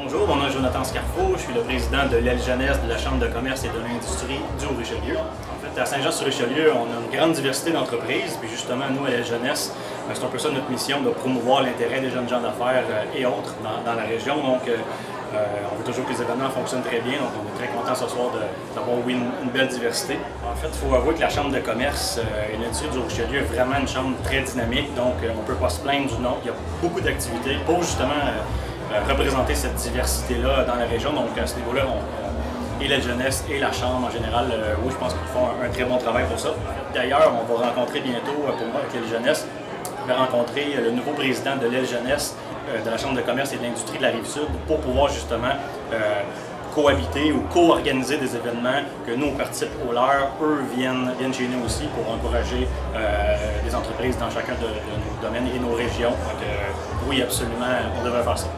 Bonjour, mon nom est Jonathan Scarfo, je suis le président de l'aile jeunesse de la Chambre de commerce et de l'industrie du Richelieu. En fait, à Saint-Jean-sur-Richelieu, on a une grande diversité d'entreprises, puis justement, nous, à l'aile jeunesse, ben, c'est un peu ça notre mission, de promouvoir l'intérêt des jeunes gens d'affaires euh, et autres dans, la région. Donc, euh, euh, on veut toujours que les événements fonctionnent très bien, donc on est très content ce soir d'avoir oui, une, belle diversité. En fait, il faut avouer que la Chambre de commerce et l'industrie du Richelieu est vraiment une chambre très dynamique, donc on ne peut pas se plaindre du nom. Il y a beaucoup d'activités pour justement représenter cette diversité-là dans la région. Donc à ce niveau-là, et la jeunesse et la Chambre en général, euh, oui, je pense qu'ils font un, très bon travail pour ça. D'ailleurs, on va rencontrer bientôt, euh, pour moi, avec l'aile jeunesse, on va rencontrer le nouveau président de l'aile jeunesse de la Chambre de commerce et de l'industrie de la Rive-Sud pour pouvoir justement cohabiter ou co-organiser des événements que nous, on participe au leur, eux viennent, viennent chez nous aussi pour encourager des entreprises dans chacun de, nos domaines et nos régions. Donc, oui, absolument, on devrait faire ça.